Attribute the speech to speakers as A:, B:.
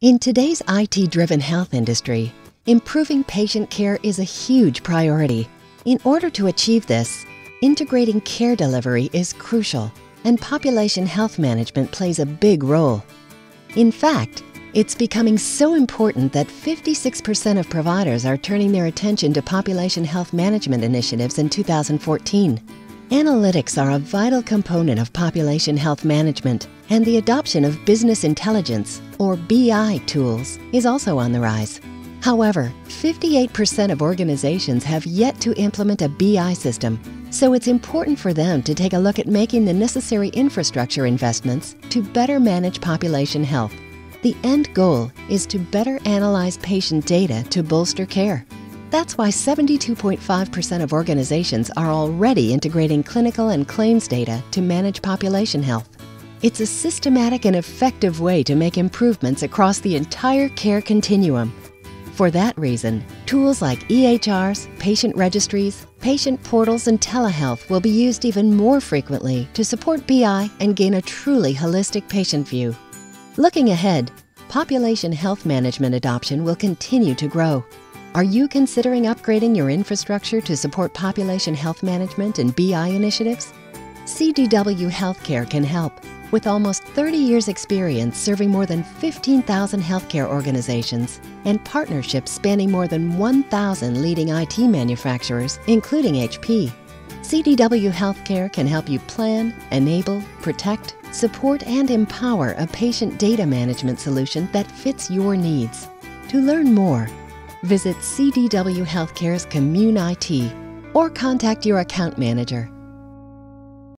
A: In today's IT driven health industry, improving patient care is a huge priority. In order to achieve this, integrating care delivery is crucial, and population health management plays a big role. In fact, it's becoming so important that 56% of providers are turning their attention to population health management initiatives in 2014. Analytics are a vital component of population health management, and the adoption of business intelligence, or BI, tools is also on the rise. However, 58% of organizations have yet to implement a BI system, so it's important for them to take a look at making the necessary infrastructure investments to better manage population health. The end goal is to better analyze patient data to bolster care. That's why 72.5% of organizations are already integrating clinical and claims data to manage population health. It's a systematic and effective way to make improvements across the entire care continuum. For that reason, tools like EHRs, patient registries, patient portals, and telehealth will be used even more frequently to support BI and gain a truly holistic patient view. Looking ahead, population health management adoption will continue to grow. Are you considering upgrading your infrastructure to support population health management and BI initiatives? CDW Healthcare can help. With almost 30 years' experience serving more than 15,000 healthcare organizations and partnerships spanning more than 1,000 leading IT manufacturers, including HP, CDW Healthcare can help you plan, enable, protect, support, and empower a patient data management solution that fits your needs. To learn more, visit CDW Healthcare's CommunI.T. or contact your account manager